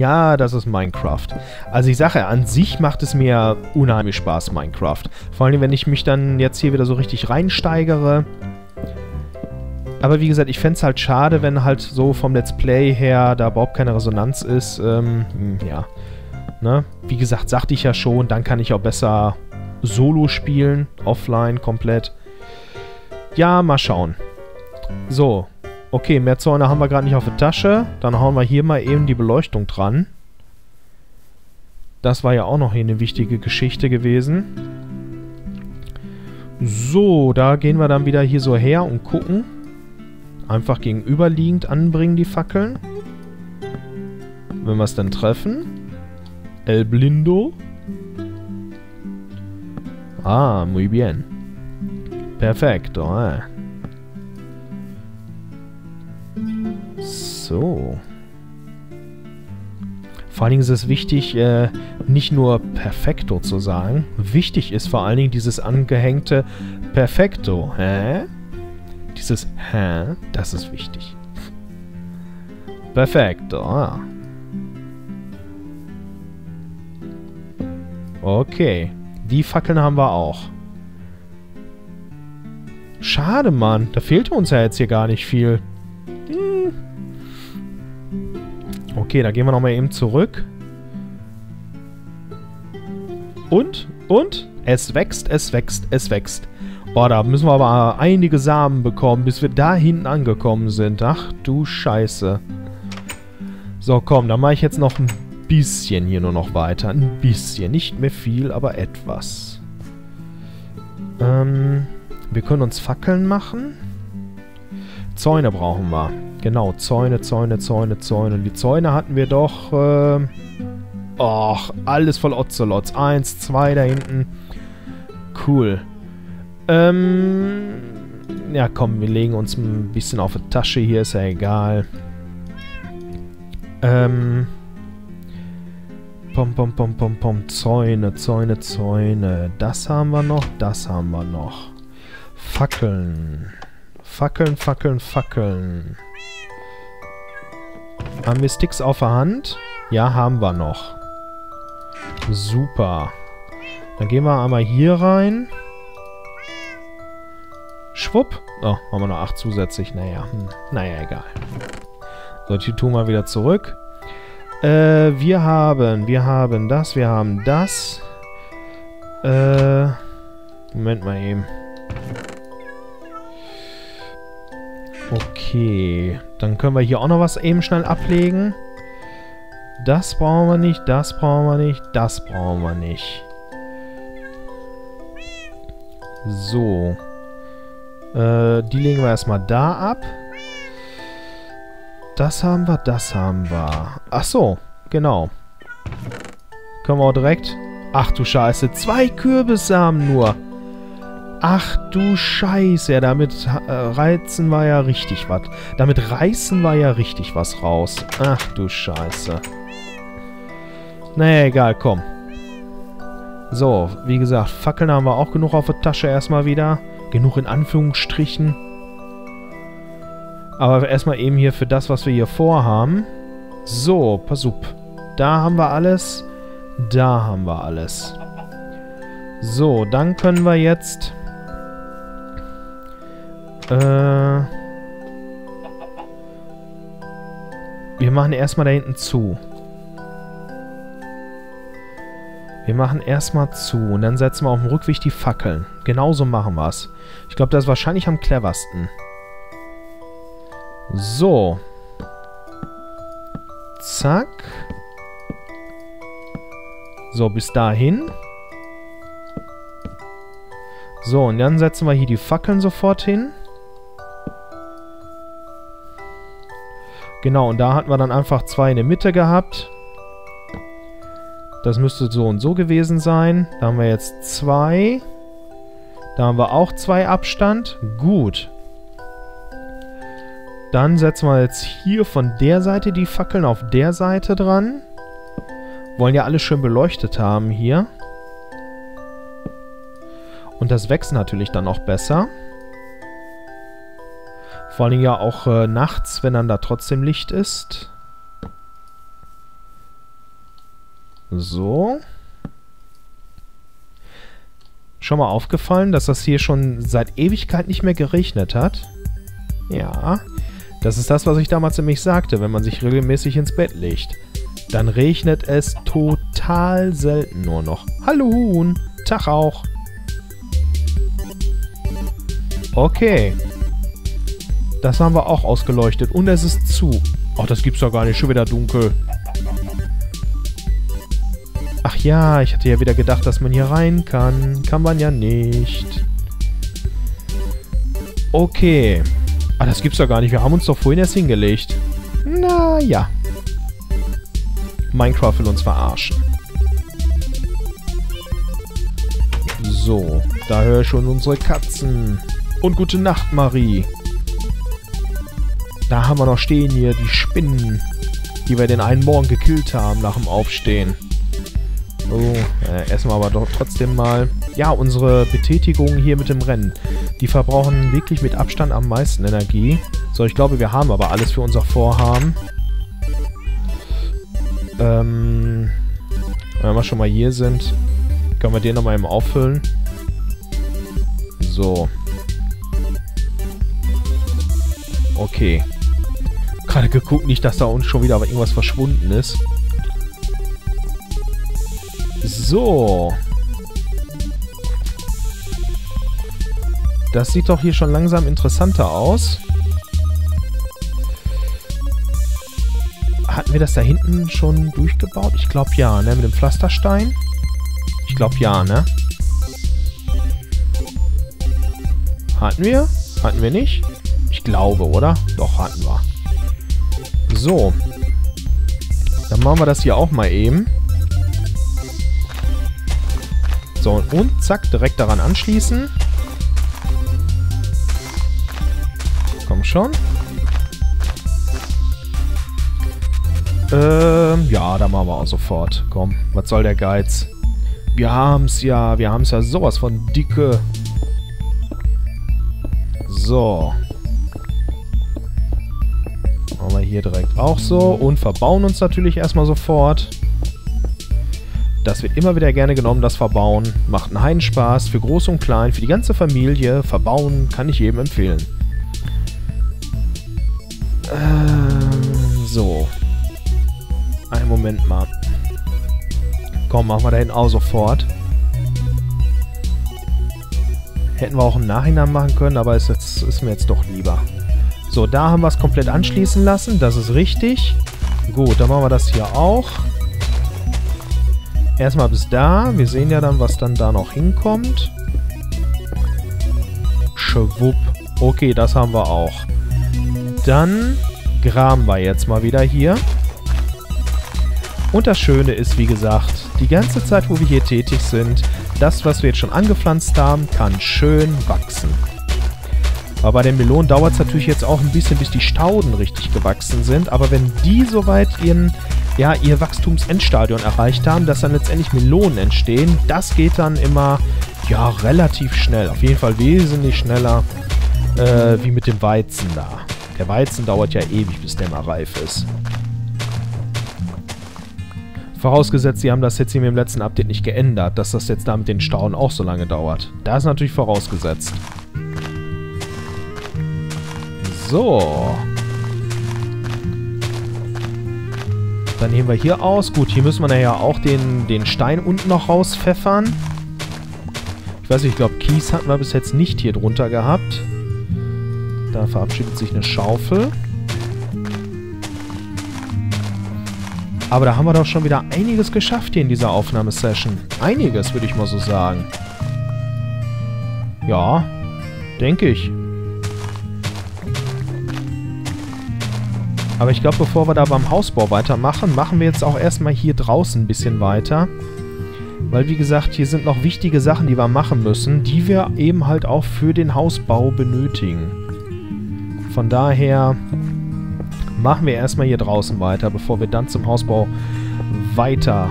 Ja, das ist Minecraft. Also ich sage, an sich macht es mir unheimlich Spaß, Minecraft. Vor allem, wenn ich mich dann jetzt hier wieder so richtig reinsteigere. Aber wie gesagt, ich fände es halt schade, wenn halt so vom Let's Play her da überhaupt keine Resonanz ist. Ähm, hm, ja. Ne? Wie gesagt, sagte ich ja schon, dann kann ich auch besser Solo spielen, offline komplett. Ja, mal schauen. So, okay, mehr Zäune haben wir gerade nicht auf der Tasche. Dann hauen wir hier mal eben die Beleuchtung dran. Das war ja auch noch hier eine wichtige Geschichte gewesen. So, da gehen wir dann wieder hier so her und gucken. Einfach gegenüberliegend anbringen die Fackeln. Wenn wir es dann treffen. El Blindo. Ah, muy bien. Perfekto, eh. So. Vor allen Dingen ist es wichtig, äh, nicht nur Perfekto zu sagen. Wichtig ist vor allen Dingen dieses angehängte Perfekto. Hä? Dieses Hä? Das ist wichtig. Perfekto. Ah. Okay. Die Fackeln haben wir auch. Schade, Mann. Da fehlt uns ja jetzt hier gar nicht viel. Okay, da gehen wir nochmal eben zurück. Und? Und? Es wächst, es wächst, es wächst. Boah, da müssen wir aber einige Samen bekommen, bis wir da hinten angekommen sind. Ach du Scheiße. So, komm, dann mache ich jetzt noch ein bisschen hier nur noch weiter. Ein bisschen. Nicht mehr viel, aber etwas. Ähm, wir können uns Fackeln machen. Zäune brauchen wir. Genau, Zäune, Zäune, Zäune, Zäune. Und die Zäune hatten wir doch... Äh, och, alles voll Ozelots. Eins, zwei da hinten. Cool. Ähm... Ja, komm, wir legen uns ein bisschen auf die Tasche hier. Ist ja egal. Ähm... Pom, pom, pom, pom, pom. Zäune, Zäune, Zäune. Das haben wir noch, das haben wir noch. Fackeln. Fackeln, Fackeln, Fackeln. Haben wir Sticks auf der Hand? Ja, haben wir noch. Super. Dann gehen wir einmal hier rein. Schwupp. Oh, haben wir noch acht zusätzlich. Naja, hm. naja, egal. So, die tun wir wieder zurück. Äh, wir haben, wir haben das, wir haben das. Äh, Moment mal eben. Okay, dann können wir hier auch noch was eben schnell ablegen. Das brauchen wir nicht, das brauchen wir nicht, das brauchen wir nicht. So. Äh, die legen wir erstmal da ab. Das haben wir, das haben wir. Ach so, genau. Können wir auch direkt... Ach du Scheiße, zwei Kürbissamen nur. Ach du Scheiße, ja, damit äh, reizen wir ja richtig was. Damit reißen wir ja richtig was raus. Ach du Scheiße. Naja, egal, komm. So, wie gesagt, Fackeln haben wir auch genug auf der Tasche erstmal wieder. Genug in Anführungsstrichen. Aber erstmal eben hier für das, was wir hier vorhaben. So, pass auf. Da haben wir alles. Da haben wir alles. So, dann können wir jetzt... Äh... Wir machen erstmal da hinten zu. Wir machen erstmal zu und dann setzen wir auf dem Rückweg die Fackeln. Genauso machen wir es. Ich glaube, das ist wahrscheinlich am cleversten. So. Zack. So, bis dahin. So, und dann setzen wir hier die Fackeln sofort hin. Genau, und da hatten wir dann einfach zwei in der Mitte gehabt. Das müsste so und so gewesen sein. Da haben wir jetzt zwei. Da haben wir auch zwei Abstand. Gut. Dann setzen wir jetzt hier von der Seite die Fackeln auf der Seite dran. Wollen ja alles schön beleuchtet haben hier. Und das wächst natürlich dann auch besser. Vor allem ja auch äh, nachts, wenn dann da trotzdem Licht ist. So. Schon mal aufgefallen, dass das hier schon seit Ewigkeit nicht mehr geregnet hat? Ja. Das ist das, was ich damals nämlich sagte, wenn man sich regelmäßig ins Bett legt. Dann regnet es total selten nur noch. Hallo Huhn. Tag auch. Okay. Das haben wir auch ausgeleuchtet. Und es ist zu. Ach, das gibt's doch gar nicht. Schon wieder dunkel. Ach ja, ich hatte ja wieder gedacht, dass man hier rein kann. Kann man ja nicht. Okay. Ah, das gibt's doch gar nicht. Wir haben uns doch vorhin erst hingelegt. Naja. Minecraft will uns verarschen. So, da höre ich schon unsere Katzen. Und gute Nacht, Marie. Da haben wir noch stehen hier die Spinnen, die wir den einen Morgen gekillt haben nach dem Aufstehen. So, äh, wir aber doch trotzdem mal. Ja, unsere Betätigungen hier mit dem Rennen, die verbrauchen wirklich mit Abstand am meisten Energie. So, ich glaube, wir haben aber alles für unser Vorhaben. Ähm, wenn wir schon mal hier sind, können wir den nochmal eben auffüllen. So. Okay. Gerade geguckt, nicht, dass da uns schon wieder irgendwas verschwunden ist. So. Das sieht doch hier schon langsam interessanter aus. Hatten wir das da hinten schon durchgebaut? Ich glaube ja, ne? Mit dem Pflasterstein? Ich glaube ja, ne? Hatten wir? Hatten wir nicht? Ich glaube, oder? Doch, hatten wir. So. Dann machen wir das hier auch mal eben. So, und zack, direkt daran anschließen. Komm schon. Ähm, ja, da machen wir auch sofort. Komm, was soll der Geiz? Wir haben's ja, wir haben's ja sowas von dicke. So. Machen wir hier direkt auch so und verbauen uns natürlich erstmal sofort. Das wird immer wieder gerne genommen, das Verbauen. Macht einen Heidenspaß für Groß und Klein, für die ganze Familie. Verbauen kann ich jedem empfehlen. Äh, so. Einen Moment mal. Komm, machen wir da hinten auch sofort. Hätten wir auch im Nachhinein machen können, aber ist, ist mir jetzt doch lieber. So, da haben wir es komplett anschließen lassen. Das ist richtig. Gut, dann machen wir das hier auch. Erstmal bis da. Wir sehen ja dann, was dann da noch hinkommt. Schwupp. Okay, das haben wir auch. Dann graben wir jetzt mal wieder hier. Und das Schöne ist, wie gesagt, die ganze Zeit, wo wir hier tätig sind, das, was wir jetzt schon angepflanzt haben, kann schön wachsen. Aber bei den Melonen dauert es natürlich jetzt auch ein bisschen, bis die Stauden richtig gewachsen sind. Aber wenn die soweit ihren ja, ihr Wachstumsendstadion erreicht haben, dass dann letztendlich Melonen entstehen. Das geht dann immer, ja, relativ schnell. Auf jeden Fall wesentlich schneller äh, wie mit dem Weizen da. Der Weizen dauert ja ewig, bis der mal reif ist. Vorausgesetzt, sie haben das jetzt hier mit dem letzten Update nicht geändert, dass das jetzt da mit den Stauden auch so lange dauert. Da ist natürlich vorausgesetzt. So. Dann nehmen wir hier aus. Gut, hier müssen wir ja auch den, den Stein unten noch rauspfeffern. Ich weiß nicht, ich glaube, Kies hatten wir bis jetzt nicht hier drunter gehabt. Da verabschiedet sich eine Schaufel. Aber da haben wir doch schon wieder einiges geschafft hier in dieser Aufnahmesession. Einiges, würde ich mal so sagen. Ja, denke ich. Aber ich glaube, bevor wir da beim Hausbau weitermachen, machen wir jetzt auch erstmal hier draußen ein bisschen weiter. Weil, wie gesagt, hier sind noch wichtige Sachen, die wir machen müssen, die wir eben halt auch für den Hausbau benötigen. Von daher machen wir erstmal hier draußen weiter, bevor wir dann zum Hausbau weiter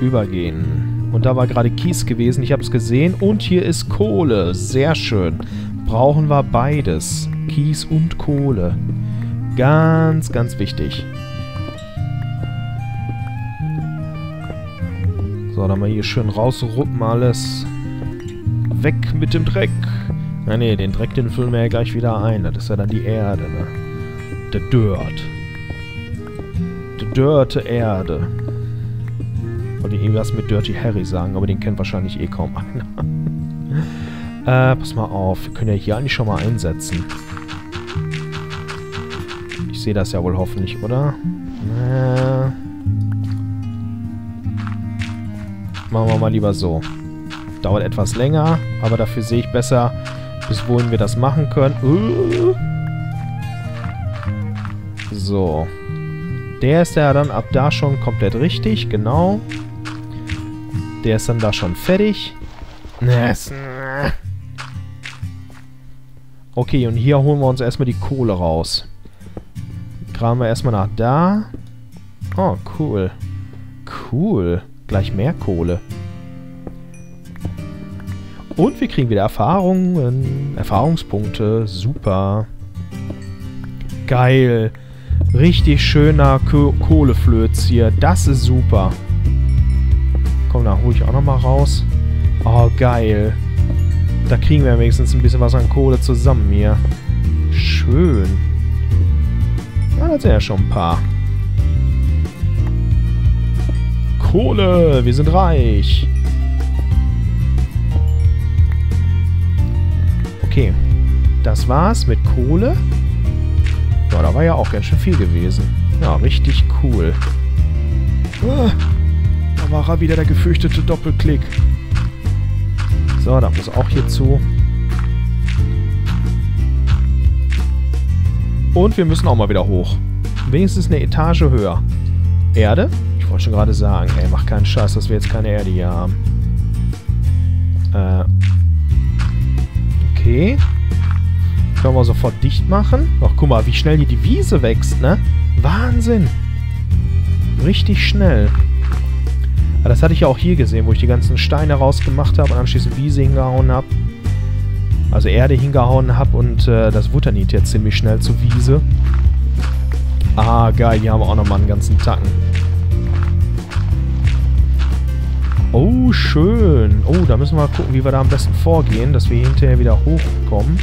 übergehen. Und da war gerade Kies gewesen, ich habe es gesehen. Und hier ist Kohle, sehr schön. Brauchen wir beides, Kies und Kohle. Ganz, ganz wichtig. So, dann mal hier schön rausruppen alles. Weg mit dem Dreck. Na nee, den Dreck, den füllen wir ja gleich wieder ein. Das ist ja dann die Erde, ne? Der Dirt. Die Dirte Erde. Wollte ich irgendwas mit Dirty Harry sagen, aber den kennt wahrscheinlich eh kaum einer. äh, pass mal auf. Wir können ja hier eigentlich schon mal einsetzen. Sehe das ja wohl hoffentlich, oder? Äh, machen wir mal lieber so. Dauert etwas länger, aber dafür sehe ich besser, bis wohin wir das machen können. Uh. So. Der ist ja dann ab da schon komplett richtig, genau. Der ist dann da schon fertig. Okay, und hier holen wir uns erstmal die Kohle raus. Graben wir erstmal nach da. Oh, cool. Cool. Gleich mehr Kohle. Und wir kriegen wieder Erfahrungen. Erfahrungspunkte. Super. Geil. Richtig schöner Kohleflöz hier. Das ist super. Komm, da hole ich auch nochmal raus. Oh, geil. Da kriegen wir wenigstens ein bisschen was an Kohle zusammen hier. Schön. Ja, das sind ja schon ein paar. Kohle, wir sind reich. Okay, das war's mit Kohle. Ja, da war ja auch ganz schön viel gewesen. Ja, richtig cool. Ah war er wieder der gefürchtete Doppelklick. So, da muss auch hier zu. Und wir müssen auch mal wieder hoch. Wenigstens eine Etage höher. Erde? Ich wollte schon gerade sagen, ey, mach keinen Scheiß, dass wir jetzt keine Erde hier haben. Äh. Okay. Können wir sofort dicht machen. Ach, guck mal, wie schnell hier die Wiese wächst, ne? Wahnsinn. Richtig schnell. Aber das hatte ich ja auch hier gesehen, wo ich die ganzen Steine rausgemacht habe und anschließend Wiese hingehauen habe. Also Erde hingehauen habe und äh, das wutternit jetzt ziemlich schnell zu Wiese. Ah, geil, hier haben wir auch nochmal einen ganzen Tacken. Oh, schön. Oh, da müssen wir mal gucken, wie wir da am besten vorgehen, dass wir hinterher wieder hochkommen.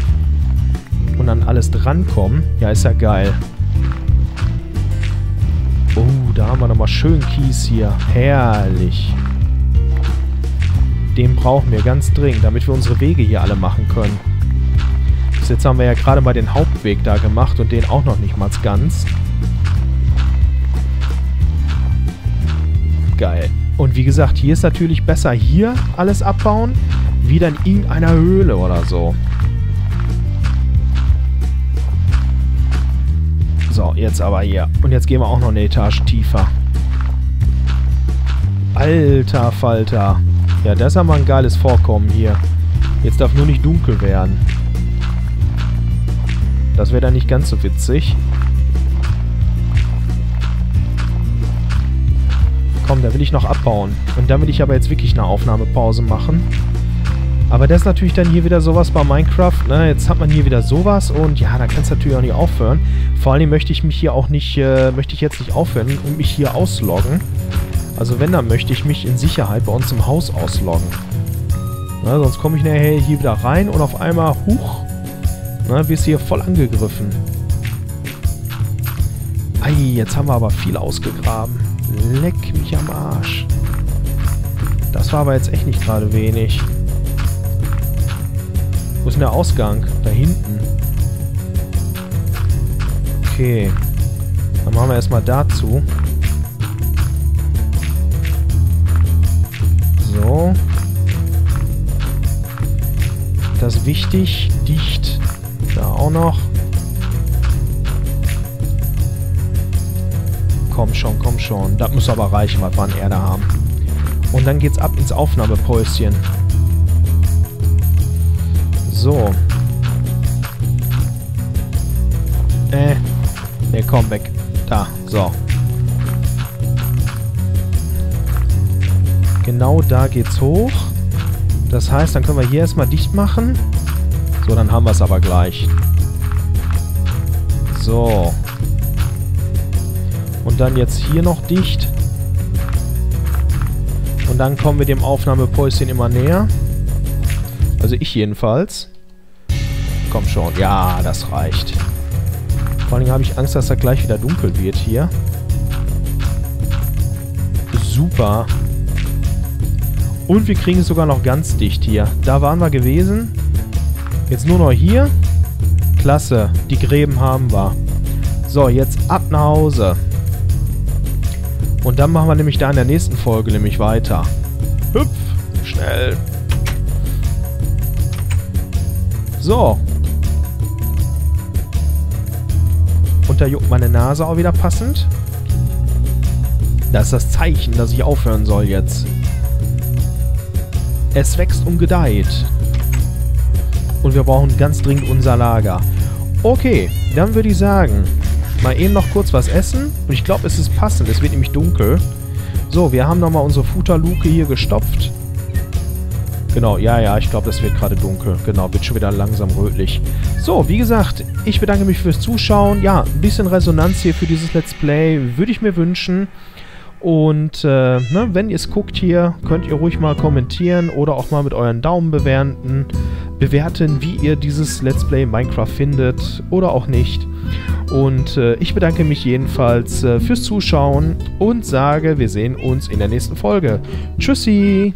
Und an alles drankommen. Ja, ist ja geil. Oh, da haben wir nochmal schön Kies hier. Herrlich. Den brauchen wir ganz dringend, damit wir unsere Wege hier alle machen können. Bis jetzt haben wir ja gerade mal den Hauptweg da gemacht und den auch noch nicht mal ganz. Geil. Und wie gesagt, hier ist natürlich besser hier alles abbauen, wie dann in irgendeiner Höhle oder so. So, jetzt aber hier. Und jetzt gehen wir auch noch eine Etage tiefer. Alter Falter. Ja, das ist aber ein geiles Vorkommen hier. Jetzt darf nur nicht dunkel werden. Das wäre dann nicht ganz so witzig. Komm, da will ich noch abbauen. Und dann will ich aber jetzt wirklich eine Aufnahmepause machen. Aber das ist natürlich dann hier wieder sowas bei Minecraft. Ne? Jetzt hat man hier wieder sowas und ja, da kannst du natürlich auch nicht aufhören. Vor allem möchte ich mich hier auch nicht, äh, möchte ich jetzt nicht aufhören und mich hier ausloggen. Also wenn, dann möchte ich mich in Sicherheit bei uns im Haus ausloggen. Ne? Sonst komme ich nachher hier wieder rein und auf einmal, huch, ne, wirst hier voll angegriffen. Ei, jetzt haben wir aber viel ausgegraben. Leck mich am Arsch. Das war aber jetzt echt nicht gerade wenig. Wo ist denn der Ausgang? Da hinten. Okay. Dann machen wir erstmal dazu. Das ist wichtig. Dicht. Da auch noch. Komm schon, komm schon. Das muss aber reichen, was wir an Erde haben. Und dann geht's ab ins Aufnahmepäuschen. So. Äh. Ne, komm weg. Da, so. Genau da geht's hoch. Das heißt, dann können wir hier erstmal dicht machen. So, dann haben wir es aber gleich. So. Und dann jetzt hier noch dicht. Und dann kommen wir dem Aufnahmepäuschen immer näher. Also ich jedenfalls. Komm schon. Ja, das reicht. Vor allem habe ich Angst, dass da gleich wieder dunkel wird hier. Super. Und wir kriegen es sogar noch ganz dicht hier. Da waren wir gewesen. Jetzt nur noch hier. Klasse. Die Gräben haben wir. So, jetzt ab nach Hause. Und dann machen wir nämlich da in der nächsten Folge nämlich weiter. Hüpf. Schnell. So. Und da juckt meine Nase auch wieder passend. Das ist das Zeichen, dass ich aufhören soll jetzt. Es wächst und gedeiht. Und wir brauchen ganz dringend unser Lager. Okay, dann würde ich sagen, mal eben noch kurz was essen. Und ich glaube, es ist passend. Es wird nämlich dunkel. So, wir haben nochmal unsere Futterluke hier gestopft. Genau, ja, ja, ich glaube, das wird gerade dunkel. Genau, wird schon wieder langsam rötlich. So, wie gesagt, ich bedanke mich fürs Zuschauen. Ja, ein bisschen Resonanz hier für dieses Let's Play würde ich mir wünschen. Und äh, ne, wenn ihr es guckt hier, könnt ihr ruhig mal kommentieren oder auch mal mit euren Daumen bewerten, bewerten, wie ihr dieses Let's Play Minecraft findet oder auch nicht. Und äh, ich bedanke mich jedenfalls äh, fürs Zuschauen und sage, wir sehen uns in der nächsten Folge. Tschüssi!